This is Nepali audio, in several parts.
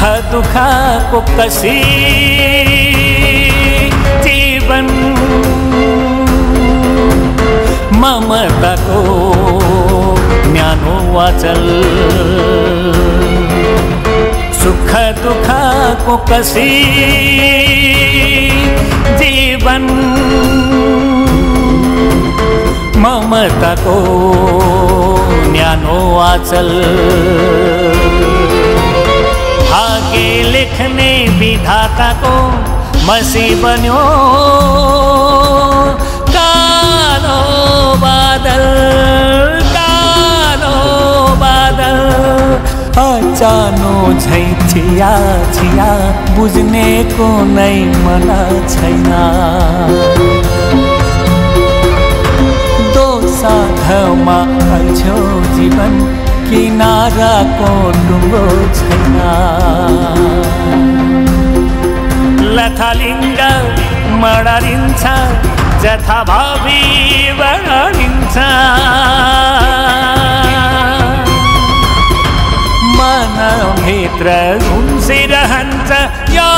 सुख दुःखको कसी जीवन। ममताको न्यानो वाचल सुख दुःखको कसी जीवन। ममताको न्यानो आचल भाग्य लेख्ने विधाताको मसी बन्यो कालो बादल कालो बादल। अचानो झै छिया छिया बुझ्नेको नै मन छैन। दोसाधमा अल्छ्यो जीवन किनाराको डुङ्गो छैन? लथालिङ्ग मडारिन्छ जथाभावी बढारिन्छ मनभित्र घुम्सिरहन्छ यो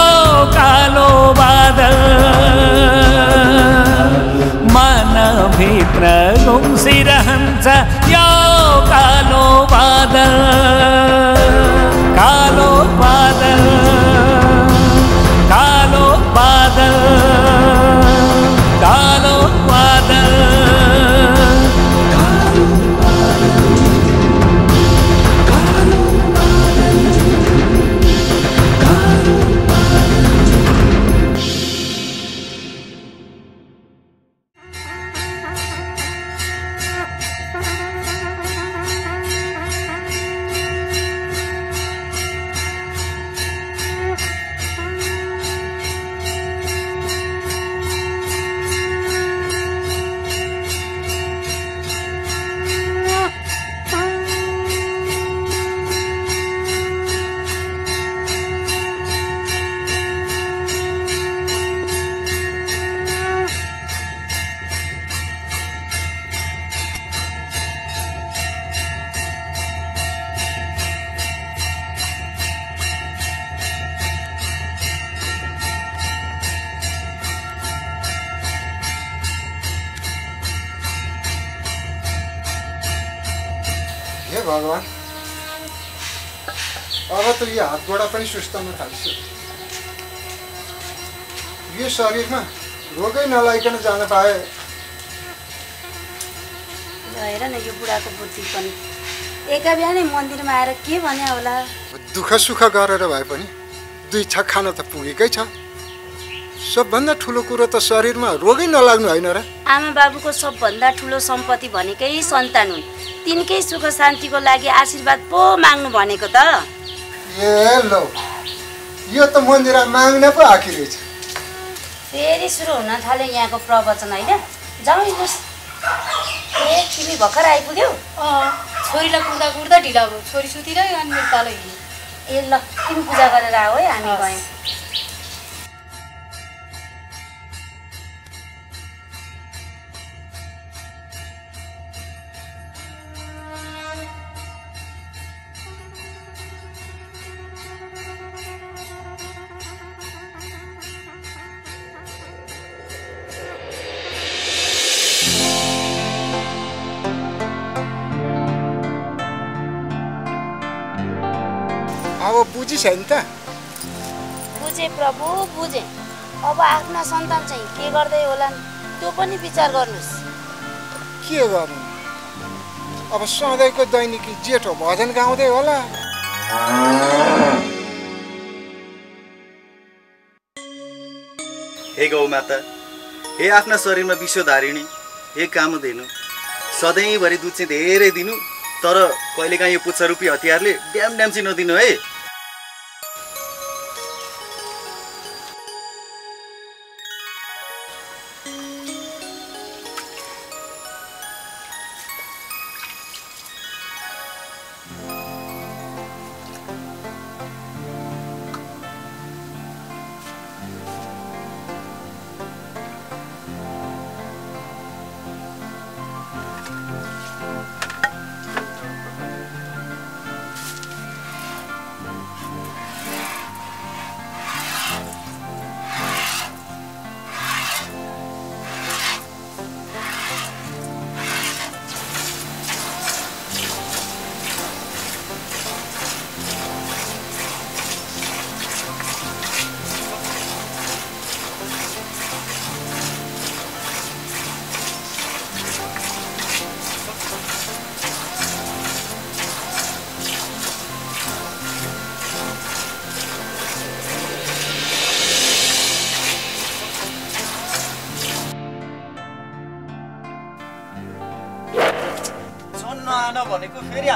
कालो बादल नुंसिरहंस यो कालोपाद कालोपाद भगवान् अब त यो हातगोडा पनि सुस्ताउन थालिसक्यो यो शरीरमा रोगै नलाइकन जान पाए हेर न यो बुढाको बुद्धि पनि एका बिहानै मन्दिरमा आएर के भने होला दुःख सुख गरेर भए पनि दुई छक खान त पुगेकै छ सबभन्दा ठुलो कुरो त शरीरमा रोगै नलाग्नु होइन र आमा बाबुको सबभन्दा ठुलो सम्पत्ति भनेकै सन्तान हुन् तिनकै सुख शान्तिको लागि आशीर्वाद पो माग्नु भनेको त? ए लो यो त मन्दिर माग्न पो आखि रहेछ फेरि सुरु हुन थाल्यो यहाँको प्रवचन होइन? जाउँ हिँड्नुहोस् ए तिमी भर्खर आइपुग्यौ? छोरीलाई कुर्दा कुर्दा ढिला भयो। छोरी सुतिरह्यो अनि मेरो तल हिँड्यो। ए ल तिमी पूजा गरेर आऊ है हामी गयौँ। बुझिस नि त। बुझेँ प्रभु बुझेँ। अब आफ्ना सन्तान चाहिँ के गर्दै होलान् त्यो पनि विचार गर्नुहोस्। के गर्नु? अब सधैँको दैनिकी जेठो भजन गाउँदै होला। हे गौमाता हे आफ्ना शरीरमा विश्वधारिणी हे कामधेनु सधैँभरि दुध चाहिँ धेरै दिनु तर कहिलेकाहीँ यो पुच्छ रूपी हतियारले ड्याम ड्याम चाहिँ नदिनु है।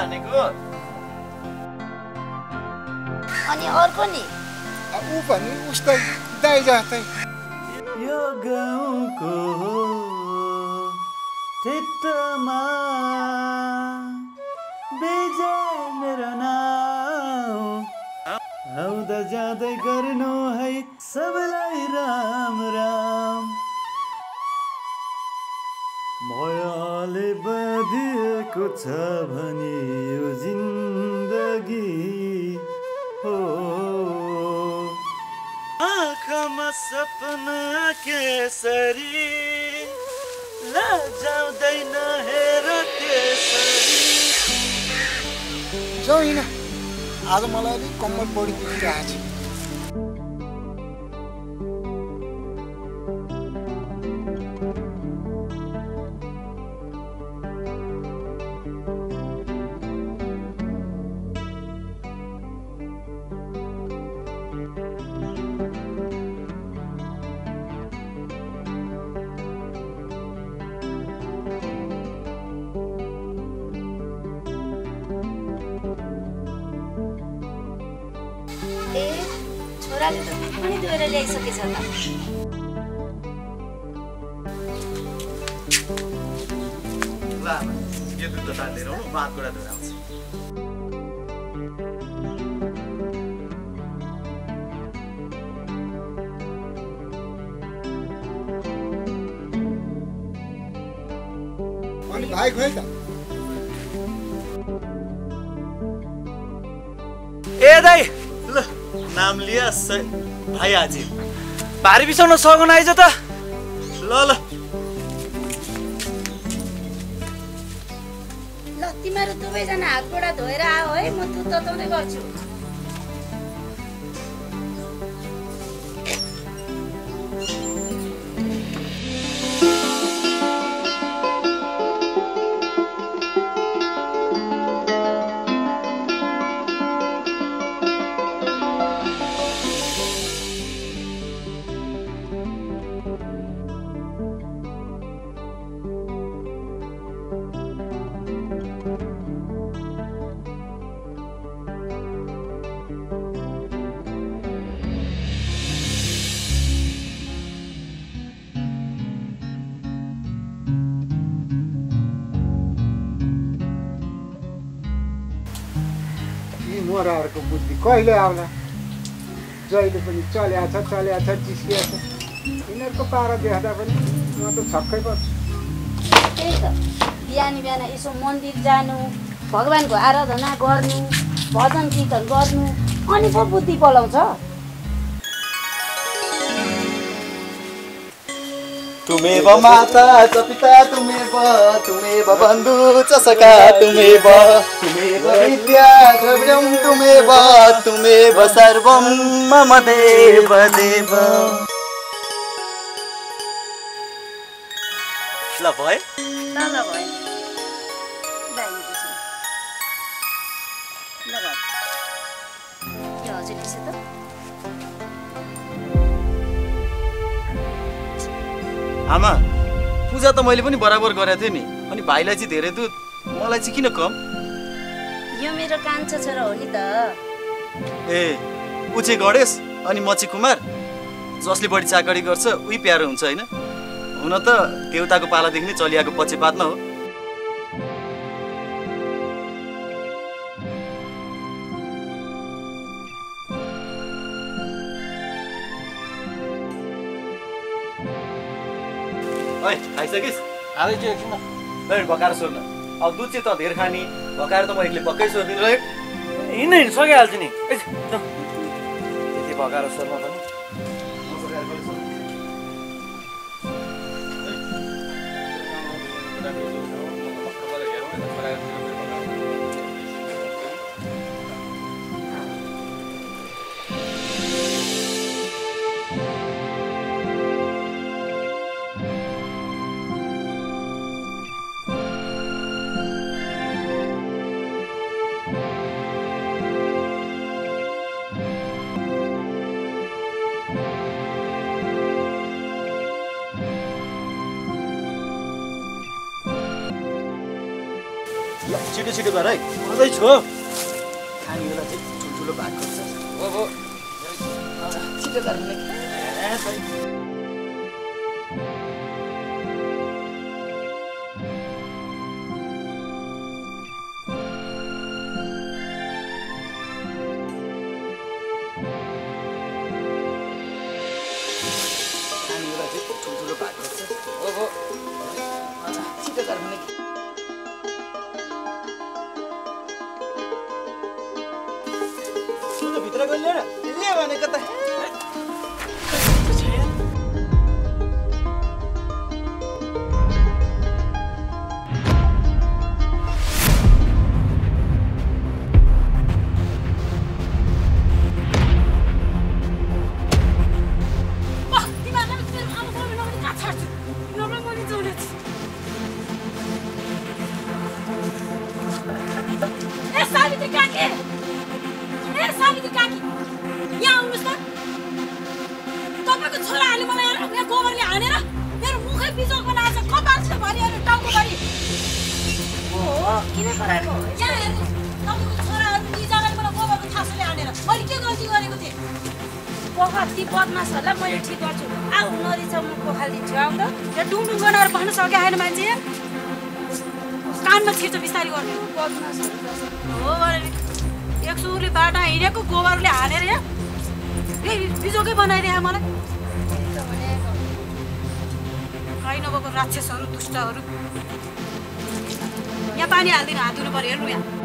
हानेको अनि अर्को नि? ऊ पनि उस्तै दाइ जस्तै यो गाउँको ठेट्टामा बेजाय मेरो नाउँ आउँदा जाँदै गर्नु है सबैलाई राम राम। मायाले बाँधिएको छ भने सपना केसरी लजाउँदैन हेर त्यसरी। छैन आज मलाई अलिक कम्मर बढी दुखिरहेको छ दुहेर ल्याइसकेछ त अनि खोइ त ए ल नाम लिया स भाइ आजी भारी बिसाउन सघन आइज त। ल ल। ल तिमीहरू दुवैजना हात गोडा धोएर आऊ है म तताउँदै गर्छु। कहिले आउला? जहिले पनि चल्या छ चल्या छ जिस्किया छ। यिनीहरूको पारा देख्दा पनि म त छक्कै पर्छु। त्यही त। बिहान बिहान यसो मन्दिर जानु भगवान्को आराधना गर्नु भजन कीर्तन गर्नु अनि पो बुद्धि पलाउँछ। तुमेव माता च पिता तुमेव तुमेव बन्धु च सखा तुमेव तुमेव विद्या द्रव्यं तुमेव तुमेव सर्वं मम देव देव। ल भयो ल ल भयो आमा पूजा त मैले पनि बराबर गरेको थिएँ नि। अनि भाइलाई चाहिँ धेरै दुध मलाई चाहिँ किन कम? यो मेरो कान्छो छोरा हो नि त। ए ऊ चाहिँ गणेश अनि म चाहिँ कुमार। जसले बढी चाकडी गर्छ उही प्यारो हुन्छ होइन? हुन त देउताको पालादेखि नै चलिआएको पक्षपातमा हो। ओइ खाइसकिस् हालैछु एकछिन। ल भकाएर सोध्न। अब दुध चाहिँ त धेर खाने भकाएर त म एक्लै पक्कै सोधिदिनु। हिँड्न हिँड्नु सकिहाल्छु नि। भगाएर सोध्न पनि छिटो छिटो गर है गर्दैछु खाने बेला चाहिँ ठुल्ठुलो भाग गर्छ हो हो। छिटो गर्ने गनाएर भन्नु सक्यो होइन मान्छे? कानमा छिर्छ बिस्तारै गर्ने। हो एक सुरले बाटा हिँडेको गोबरले हालेर यहाँ बिजोकै बनाइदिए मलाई। खै नभएको राक्षसहरू दुष्टहरू। यहाँ पानी हालिदिनु हात धुनु पऱ्यो हेर्नु यहाँ।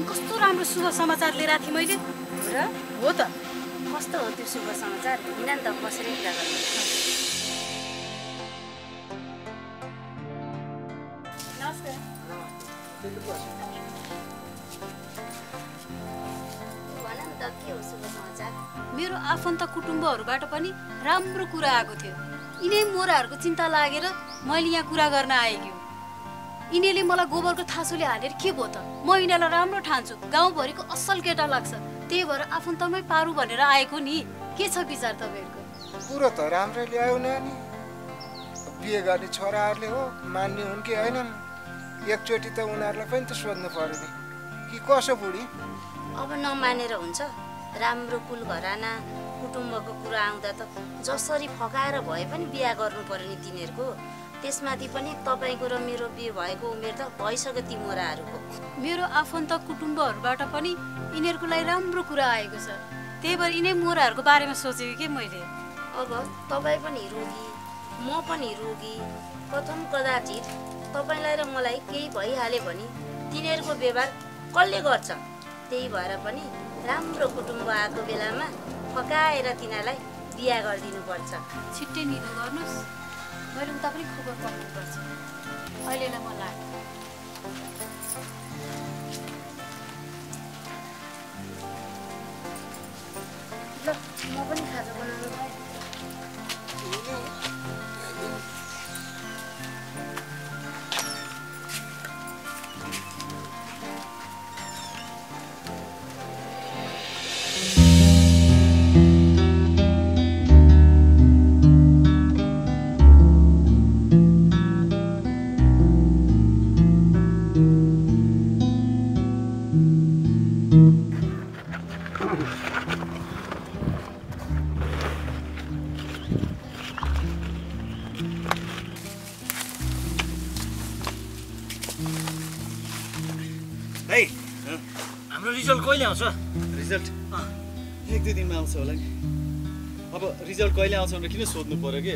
झन् कस्तो राम्रो शुभ समाचार लिएर थिएँ मैले? र? हो त। कस्तो हो त्यो शुभ समाचार? हिँड नि त बसेरै कुरा गर्नु? भन नि त के हो शुभ समाचार? मेरो आफन्त कुटुम्बहरूबाट पनि राम्रो कुरा आएको थियो। यिनै मोराहरूको चिन्ता लागेर मैले यहाँ कुरा गर्न आएकी यिनीहरूले मलाई गोबरको थासोले हालेर के भयो त? म यिनीहरूलाई राम्रो ठान्छु। गाउँभरिको असल केटा लाग्छ। त्यही भएर आफन्तमै पारु भनेर आएको नि। के छ विचार तपाईँहरूको? कुरो त राम्रै ल्यायो नानी बिहे गर्ने छोराहरूले हो मान्ने हुन् कि होइनन्? एकचोटि त उनीहरूलाई पनि त सोध्नु पर्यो नि। कि कसो बुढी? अब नमानेर हुन्छ। राम्रो कुल घराना कुटुम्बको कुरा आउँदा त जसरी फकाएर भए पनि बिहा गर्नु पर्यो नि तिनीहरूको। त्यसमाथि पनि तपाईँको र मेरो बिहे भएको उमेर त भइसक्यो ती मोराहरूको। मेरो आफन्त कुटुम्बहरूबाट पनि यिनीहरूको लागि राम्रो कुरा आएको छ। त्यही भएर यिनै मोराहरूको बारेमा सोचेको कि मैले? अब तपाईँ पनि रोगी म पनि रोगी प्रथम कदाचित तपाईँलाई र मलाई केही भइहाल्यो भने तिनीहरूको व्यवहार कसले गर्छ? त्यही भएर पनि राम्रो कुटुम्ब आएको बेलामा फकाएर तिनीहरूलाई बिहा गरिदिनुपर्छ। छिट्टै निधो गर्नुहोस्। मैले उता पनि खबर पाउनुपर्छ अहिलेलाई म लाग्यो ल म पनि खाजा बनाउनु भयो आउँछ? रिजल्ट। एक दुई दिनमा आउँछ होला नि अब रिजल्ट कहिले आउँछ भनेर किन सोध्नु पऱ्यो कि?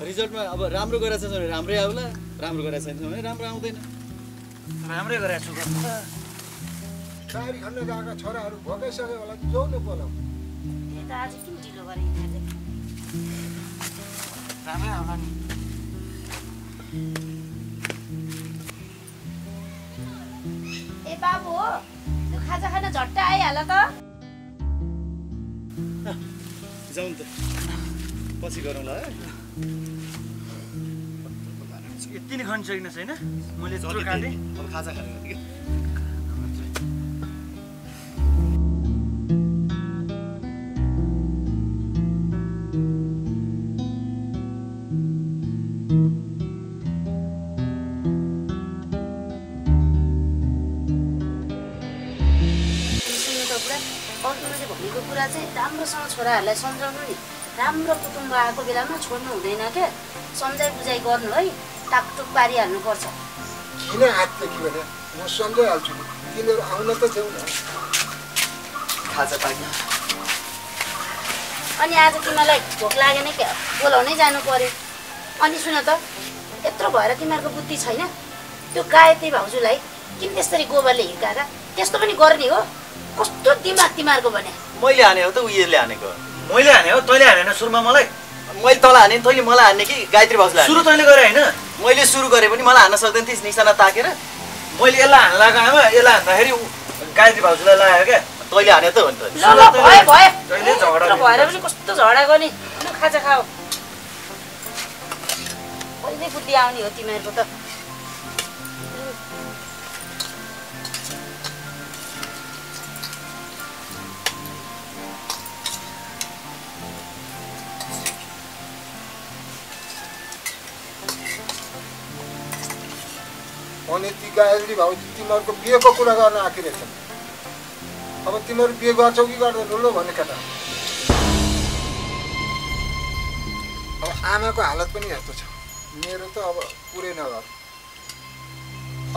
रिजल्टमा अब राम्रो गरेको छ भने राम्रै आउला राम्रो गरेको छैन भने राम्रो आउँदैन। राम्रै गरेको छु साडी खन्न गएका छोराहरू भोगाइसक्यो होला जाउँ न बोलाऊ त्यही त आज किन ढिलो गरे यिनीहरूले राम्रै आउला नि। ए बाबु हो खाजा खान झट्ट आइहाल त। जाउँ त। पछि गरौँला है। यति नै खान सकिन छैन मैले अब खाजा खानु छोराहरूलाई सम्झाउनु नि राम्रो कुटुम्ब आएको बेलामा छोड्नु हुँदैन क्या सम्झाइ बुझाइ गर्नु है। टाकटुक पारिहाल्नुपर्छ किन भने म सम्झाइहाल्छु। तिनीहरू आउन त देऊ न खाजा पाक्यो अनि आज तिमीलाई भोक लागेन क्या? बोलाउनै जानु पर्यो। अनि सुन त यत्रो भएर तिमीहरूको बुद्धि छैन? त्यो गायत्री भाउजूलाई किन त्यसरी गोबरले हिर्काएर त्यस्तो पनि गर्ने हो? कस्तो दिमाग तिमीहरूको भने? मैले हाने हो त उयोले हानेको मैले हाने हो? तैँले हानेन सुरुमा मलाई? मैले तल हाने तैँले मलाई हान्ने कि गायत्री भाउजूलाई सुरु? तैँले गरे होइन? मैले सुरु गरेँ पनि मलाई हान्न सक्दैन थिइस् निशाना ताकेर। मैले यसलाई हान्न लगाएको आमा यसलाई हान्दाखेरि गायत्री भाउजूलाई लगायो क्या। तैँले हाने त हो नि कस्तो झगडा गर्ने? खाजा खाऊ कहिले बुद्धि आउने हो तिमीहरूको त? अनि ती गायत्री भाउजू तिमीहरूको बिहेको कुरा गर्न आएको रहेछन् अब तिमीहरू बिहे गर्छौ कि गर्दैनौ ल भने केटा अब आमाको हालत पनि यस्तो छ मेरो त अब पुरै नगर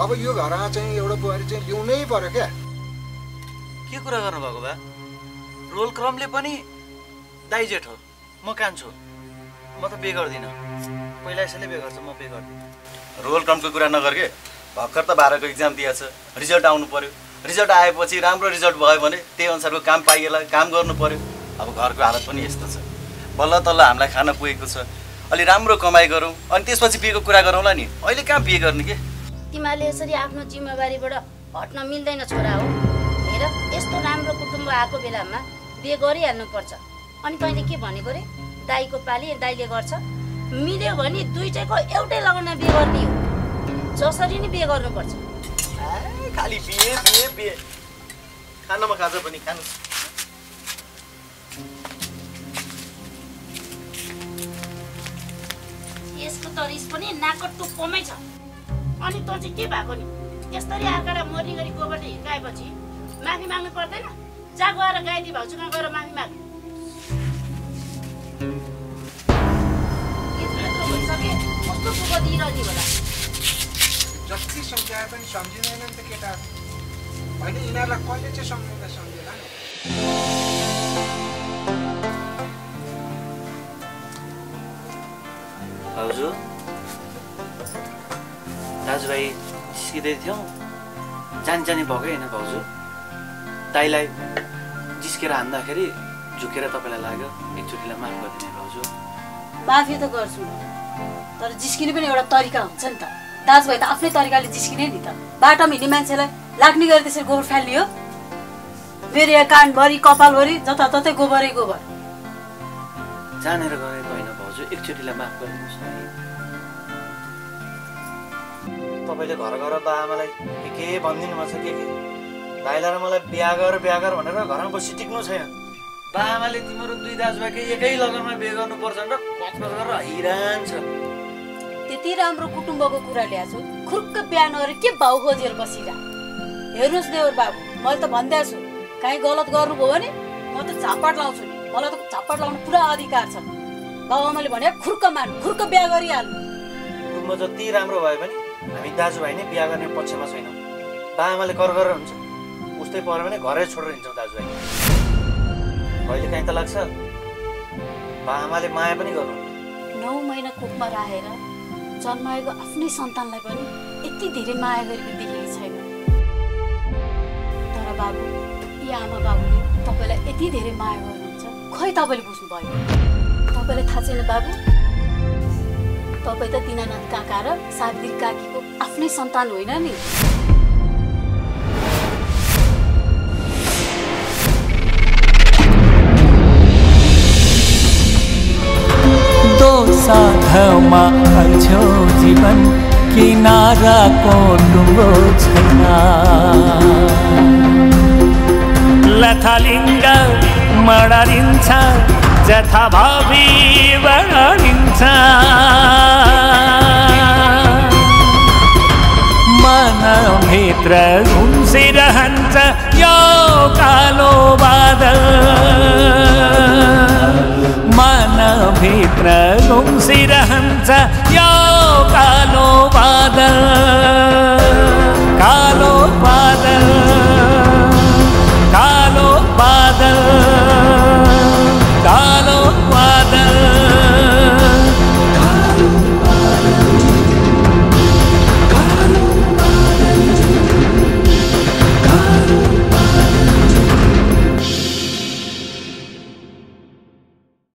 अब यो घरमा चाहिँ एउटा बुहारी चाहिँ ल्याउनै पर्यो क्या के कुरा गर्नुभएको बा रोल क्रमले पनि दाइ जेठ हो म कान्छु म त बे गर्दिनँ पहिला यसैले बे गर्छ म बे गर्दिनँ रोल कमको कुरा नगर के भर्खर त बाह्रको इक्जाम दिएछ। रिजल्ट आउनु पर्यो। रिजल्ट आएपछि राम्रो रिजल्ट भयो भने त्यही अनुसारको काम पाइएला काम गर्नु पर्यो। अब घरको हालत पनि यस्तो छ। बल्ल तल्ल हामीलाई खान पुगेको छ। अलि राम्रो कमाइ गरौँ। अनि त्यसपछि बिहेको कुरा गरौँला नि। अहिले कहाँ बिहे गर्ने के? तिमीहरूले यसरी आफ्नो जिम्मेवारीबाट हट्न मिल्दैन छोरा हो। हेर यस्तो राम्रो कुटुम्ब आएको बेलामा बिहे गरिहाल्नुपर्छ। अनि तैँले के भनेको रे? दाईको पाली दाईले गर्छ। मिल्यो भने दुइटैको एउटै लगनमा बिहे गर्ने हो। जसरी नै बिहे गर्नुपर्छ। खालि बिहे बिहे बिहे। खानमा खाजा पनि खानु। यसको त रिस पनि नाकट टुप्पोमै छ। अनि तँ चाहिँ के भएको नि? यसरी अर्कालाई मरि गरी गोबरले हिर्काएपछि माफी माग्नु पर्दैन? जा गएर गाइदी भाउजूमा गएर माफी माग। कस्तो दुःख दिइरहने होला। जति सम्झाए पनि सम्झिँदैन नि त केटाहरू होइन यिनीहरूलाई कहिले चाहिँ सम्झाउँदा सम्झेला नि भाउजू दाजुभाइ जिस्किँदै थियौँ जानी जानी भएकै होइन भाउजू दाइलाई जिस्केर हान्दाखेरि झुकेर तपाईँलाई लाग्यो एकचोटिलाई माफ गरिदिने भाउजू माफी त गर्छु तर जिस्किने पनि एउटा तरिका हुन्छ नि त। दाजुभाइ त आफ्नै तरिकाले जिस्किने नि त। बाटोमा हिँड्ने मान्छेलाई लाग्ने गरी त्यसरी गोबर फाल्ने हो। मेरो यहाँ कानभरि कपालभरि जताततै गोबरै गोबर। जानेर गरेको होइन भाउजू एकचोटिलाई माफ गरिदिनुहोस् न है। तपाईँले घर गएर बा आमालाई के के भनिदिनु भएको छ के के? भाइलाई र मलाई बिहा गर बिहा गर भनेर घरमा बसी टिक्नु छैन। बा आमाले तिम्रो दुई दाजुभाइकै एकै लगनमा बिहे गर्नुपर्छ भनेर कचकच गरेर हैरान छ। त्यति राम्रो कुटुम्बको कुरा ल्याएको छु खुर्क बिहा नगरेर के भाउ खोजेर बसिरह? हेर्नुहोस् देवर बाबु मैले त भनिदिएको छु काहीँ गलत गर्नुभयो भने म त झापड लाउँछु नि। मलाई त झापड लाउनु पुरा अधिकार छ। बाबुआमाले भने खुर्क मान खुर्क बिहा गरिहाल्नु कुटुम्ब जति राम्रो भए पनि हामी दाजुभाइ नै बिहा गर्ने पक्षमा छैनौँ। बा आमाले कर गरेर हुन्छ। उस्तै पऱ्यो भने घरै छोडेर हिँड्छौँ दाजुभाइ। कहिले काहीँ त लाग्छ। बा आमाले माया पनि गर्नु नौ महिना कुखमा राखेर जन्माएको आफ्नै सन्तानलाई पनि यति धेरै माया गरेको देखेको छैन। तर बाबु यी आमा बाबुले तपाईँलाई यति धेरै माया गर्नुहुन्छ। खै तपाईँले बुझ्नु भयो तपाईँलाई थाहा छैन बाबु? तपाईँ त दिनानाथ काका र सावित्री काकीको आफ्नै सन्तान होइन नि। साधमा अल्छ्यो जीवन किनाराको डुङ्गो छैन। लथलिङ्ग मडरिन्छ जथाभावी वर्णिन्छ मनभित्र घुम्सिरहन्छ यो कालो बादल। भित्रनुंसिरहंस यो कालोपाद कालोपाद